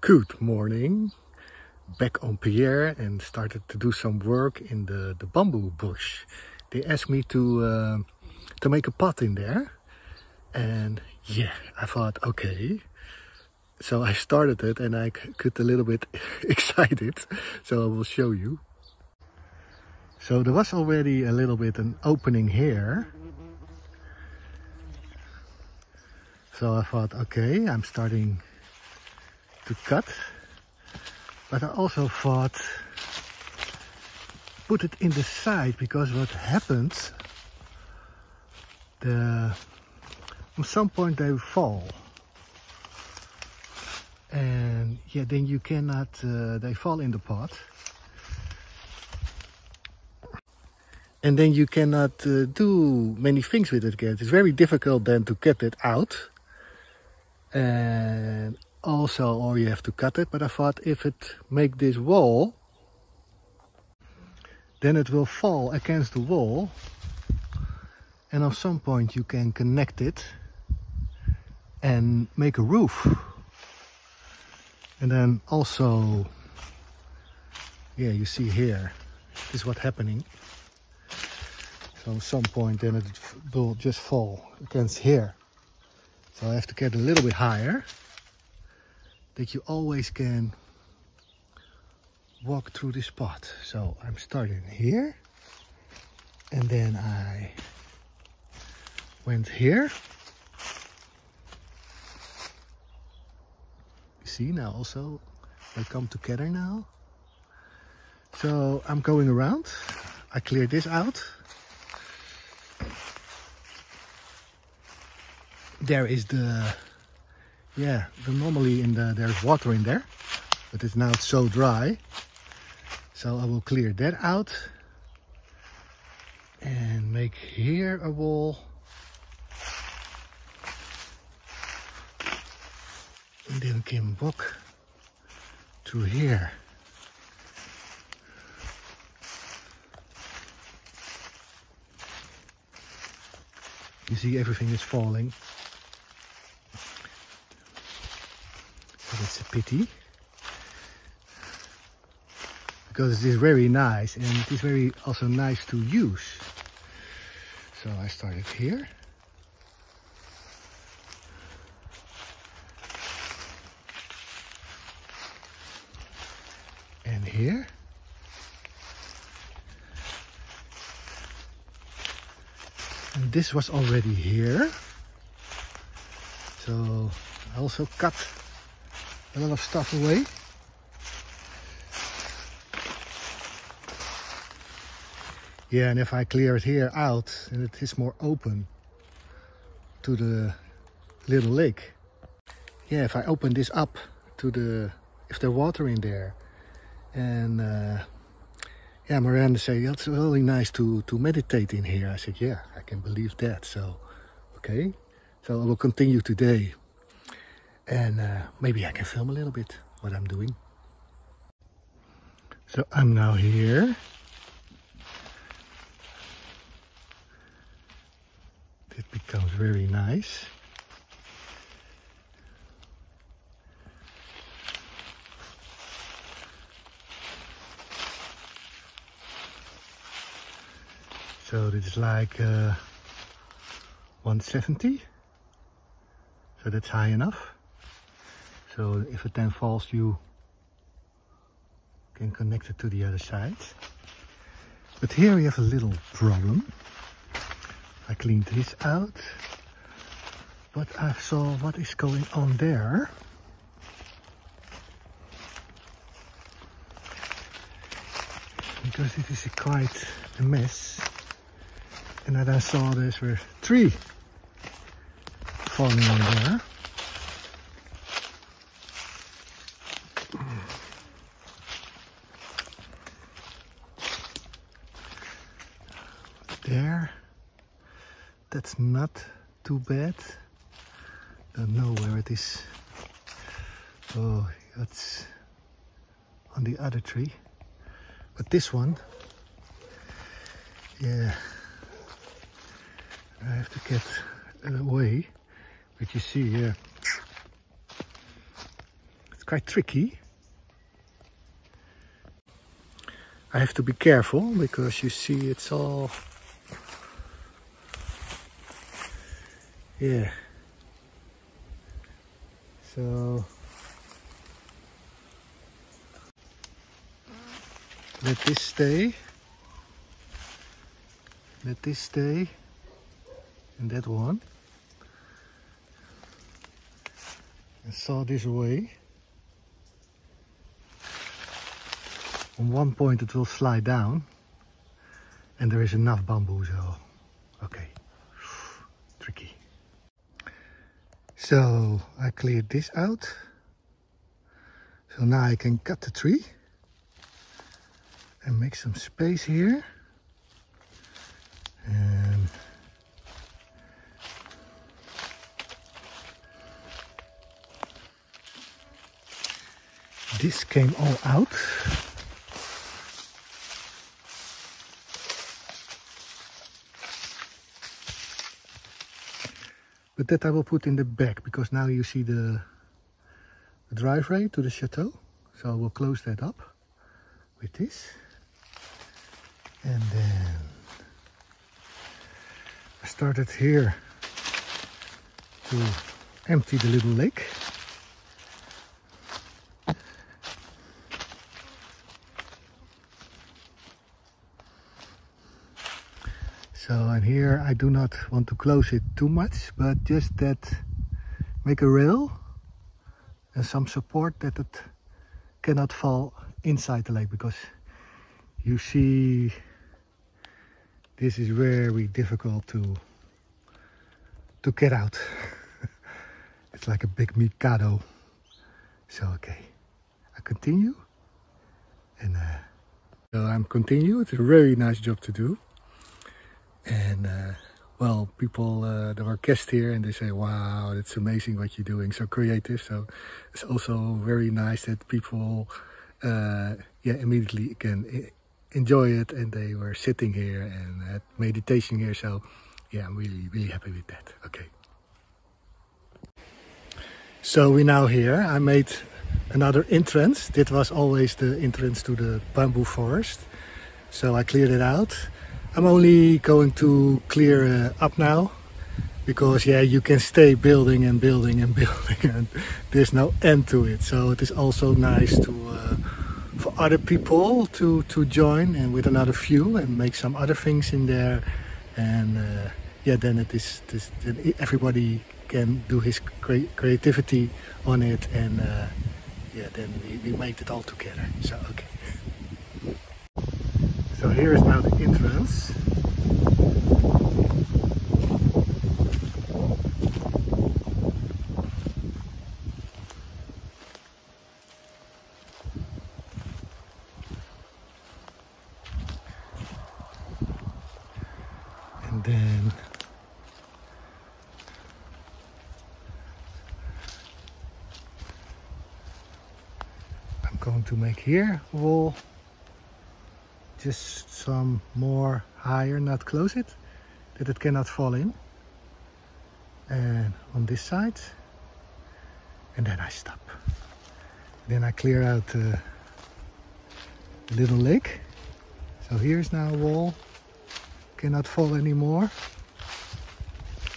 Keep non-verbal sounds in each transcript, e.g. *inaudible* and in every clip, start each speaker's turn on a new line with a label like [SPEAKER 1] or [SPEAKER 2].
[SPEAKER 1] Good morning. Back on Pierre and started to do some work in the, the bamboo bush. They asked me to uh, to make a pot in there. And yeah, I thought, okay. So I started it and I got a little bit *laughs* excited. So I will show you. So there was already a little bit an opening here. So I thought, okay, I'm starting to cut. But I also thought put it in the side because what happens the at some point they fall. And yeah then you cannot uh, they fall in the pot. And then you cannot uh, do many things with it again. It's very difficult then to get it out. And also or you have to cut it but I thought if it make this wall then it will fall against the wall and at some point you can connect it and make a roof. And then also yeah you see here this is what happening. So at some point then it will just fall against here. So I have to get a little bit higher that you always can walk through this spot. So I'm starting here and then I went here. You see now also they come together now. So I'm going around. I clear this out. There is the yeah normally in the there's water in there but it's now so dry. So I will clear that out and make here a wall. And then can walk through here. You see everything is falling but it's a pity. Because it is very nice and it is very also nice to use. So I started here. And here. And this was already here. So I also cut a lot of stuff away. Yeah and if I clear it here out and it is more open to the little lake. Yeah if I open this up to the if there's water in there and uh, yeah Miranda said yeah, it's really nice to to meditate in here. I said yeah I can believe that. So okay. So I will continue today and uh, maybe I can film a little bit what I'm doing so I'm now here it becomes very nice. So this is like uh, 170. So that's high enough. So if it then falls, you can connect it to the other side. But here we have a little problem. I cleaned this out. But I saw what is going on there. Because it is a quite a mess. And then I saw this were three falling in there. There that's not too bad. Don't know where it is. Oh, it's on the other tree. But this one, yeah, I have to get away. But you see here, it's quite tricky. I have to be careful because you see it's all yeah. So. Let this stay. Let this stay. And that one. And saw this away on one point it will slide down. And there is enough bamboo so okay so I cleared this out. So now I can cut the tree and make some space here. And this came all out That I will put in the back because now you see the, the driveway to the chateau. So I will close that up with this. And then I started here to empty the little lake. So and here I do not want to close it too much, but just that make a rail and some support that it cannot fall inside the lake because you see this is very difficult to to get out. *laughs* it's like a big mikado. So okay, I continue and uh, so I'm continue. It's a very nice job to do and uh, well people uh, were guests here and they say wow it's amazing what you're doing so creative. So it's also very nice that people uh, yeah immediately can enjoy it and they were sitting here and had meditation here. So yeah i'm really really happy with that. Okay. So we're now here. I made another entrance. This was always the entrance to the bamboo forest. So i cleared it out I'm only going to clear uh, up now because yeah you can stay building and building and *laughs* building and there's no end to it. So it is also nice to uh, for other people to to join and with another view and make some other things in there. And uh, yeah then it is this then everybody can do his cre creativity on it and uh, yeah then we, we make it all together. So okay so here is now the entrance. And then I'm going to make here a wall just some more higher not close it that it cannot fall in. And on this side. And then I stop. Then I clear out the little lake. So here's now a wall. Cannot fall anymore.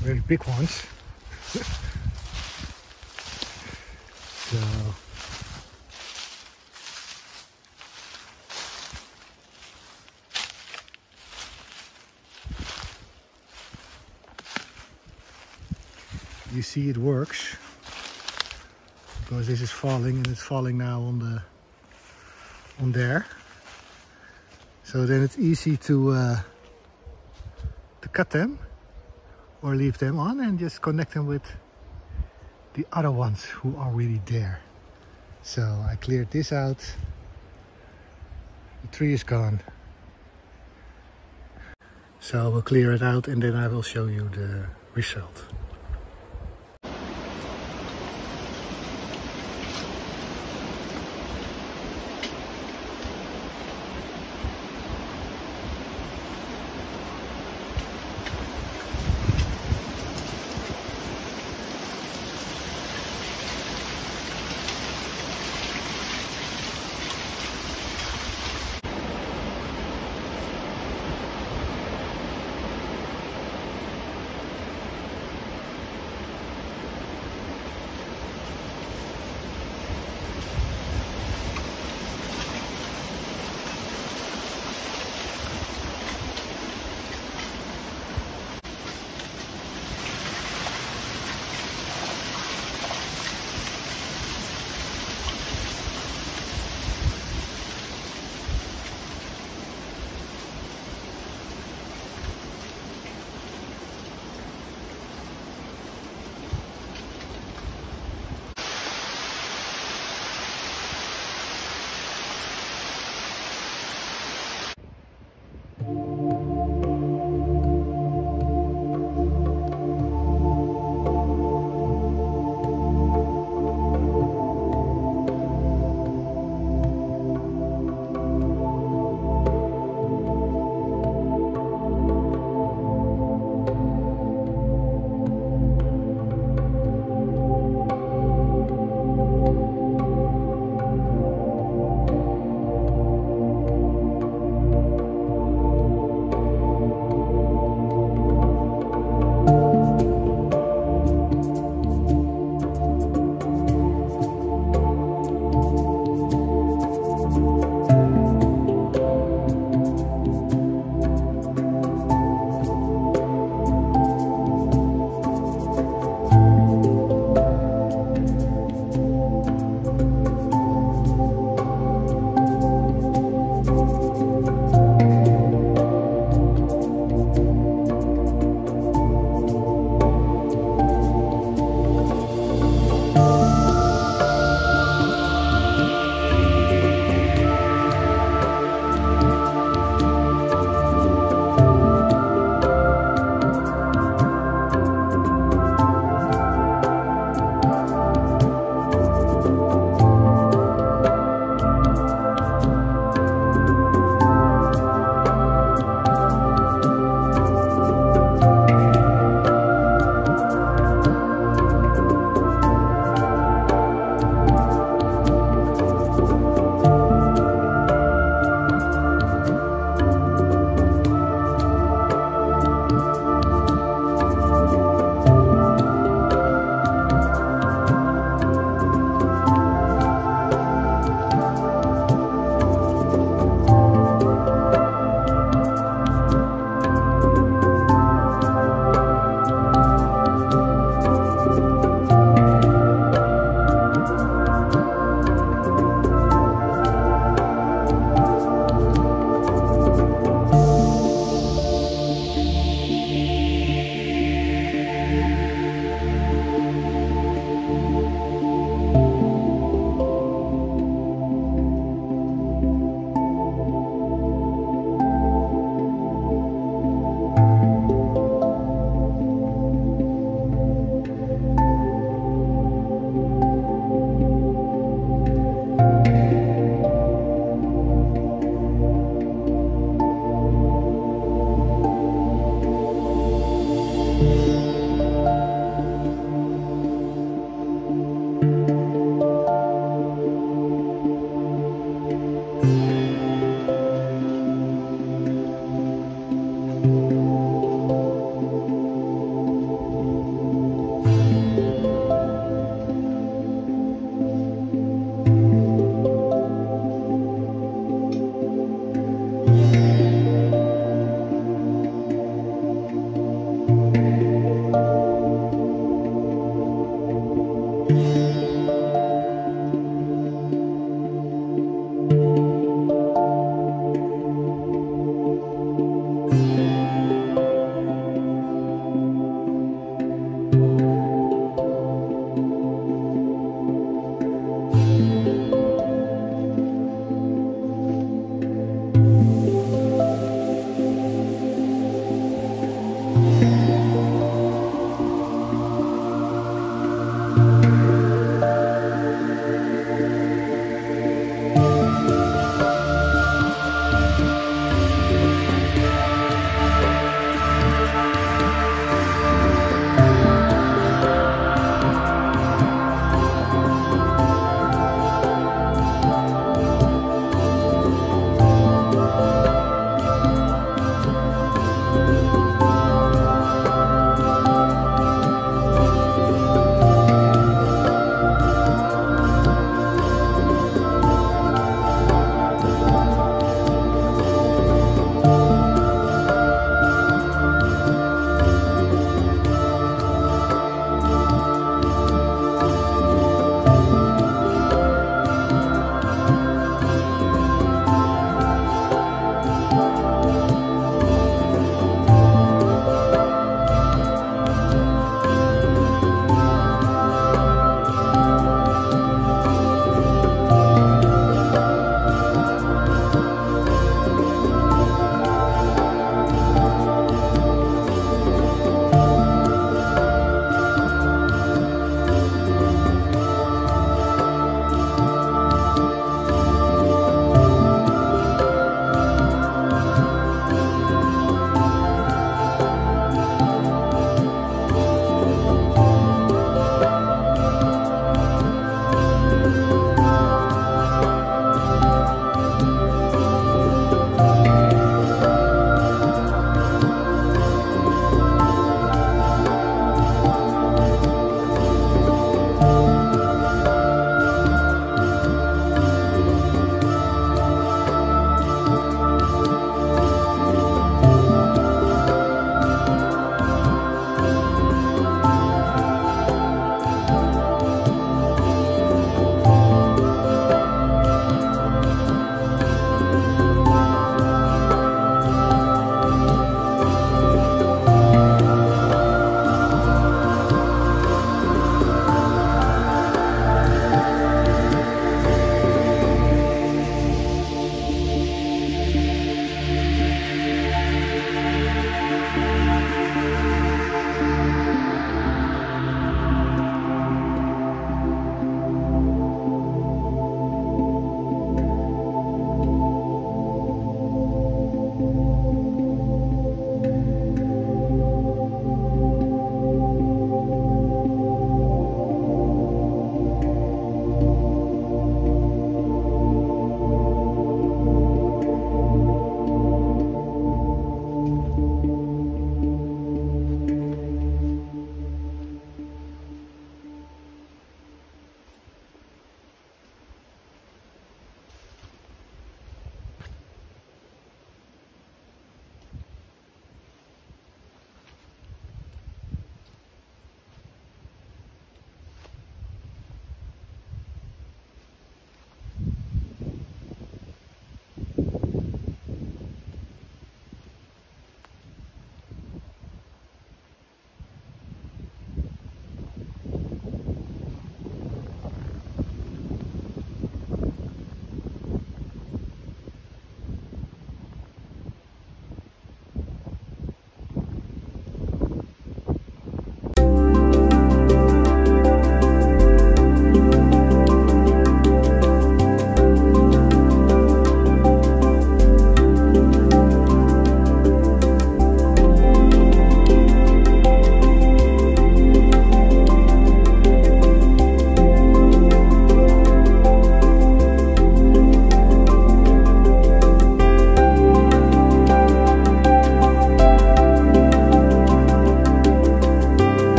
[SPEAKER 1] Very big ones. *laughs* So you see it works because this is falling and it's falling now on the on there. So then it's easy to uh, to cut them or leave them on and just connect them with the other ones who are really there. So I cleared this out. The tree is gone. So we'll clear it out and then I will show you the result